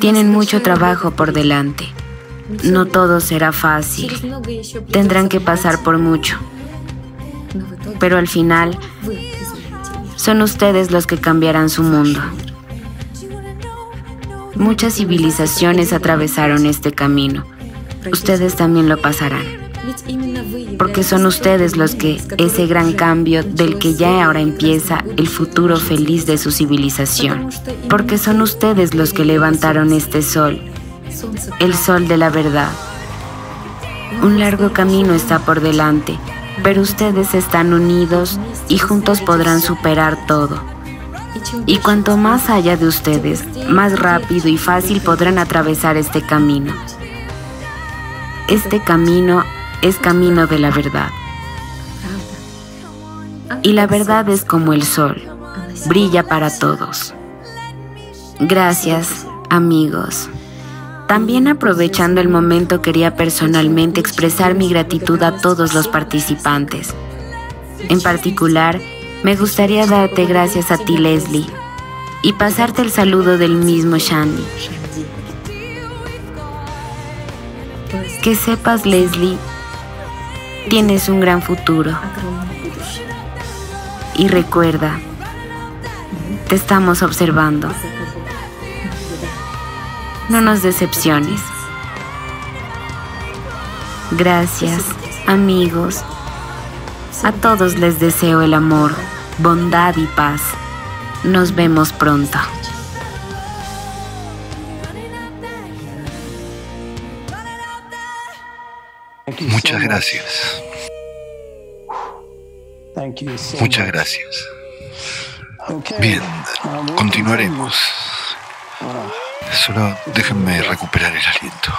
Tienen mucho trabajo por delante. No todo será fácil. Tendrán que pasar por mucho. Pero al final, son ustedes los que cambiarán su mundo. Muchas civilizaciones atravesaron este camino. Ustedes también lo pasarán. Porque son ustedes los que, ese gran cambio del que ya ahora empieza el futuro feliz de su civilización. Porque son ustedes los que levantaron este sol, el sol de la verdad. Un largo camino está por delante, pero ustedes están unidos y juntos podrán superar todo. Y cuanto más haya de ustedes, más rápido y fácil podrán atravesar este camino. Este camino es camino de la verdad. Y la verdad es como el sol, brilla para todos. Gracias, amigos. También aprovechando el momento quería personalmente expresar mi gratitud a todos los participantes. En particular, me gustaría darte gracias a ti, Leslie, y pasarte el saludo del mismo Shandy. Que sepas, Leslie, tienes un gran futuro. Y recuerda, te estamos observando. No nos decepciones. Gracias, amigos. A todos les deseo el amor, bondad y paz. Nos vemos pronto. Muchas gracias. Muchas gracias. Bien, continuaremos. Solo déjenme recuperar el aliento.